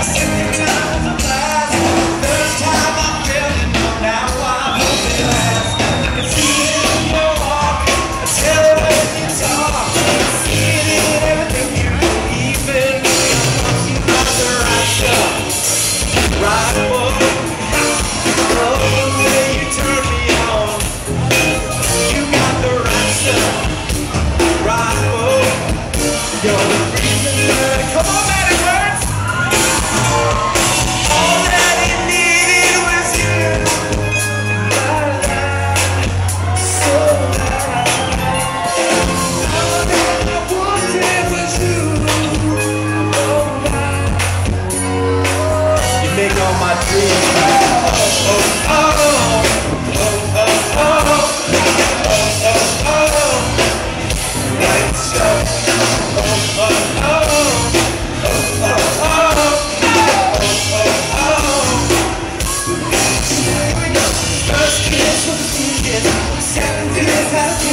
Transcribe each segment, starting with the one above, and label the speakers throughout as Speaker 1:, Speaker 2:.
Speaker 1: Yes. on my dreams. Oh, oh, oh. oh.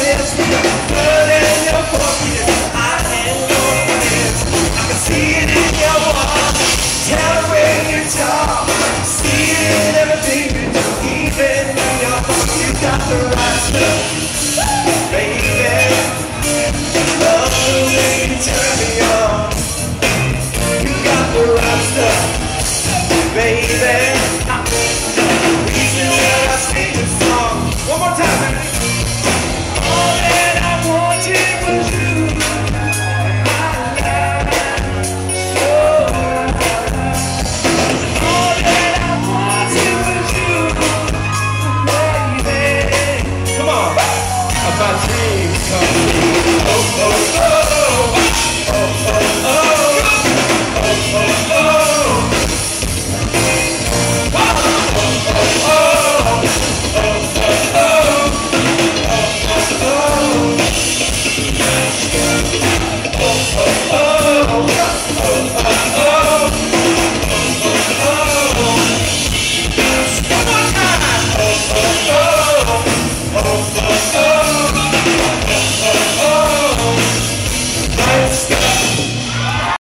Speaker 1: days Oh, oh, oh.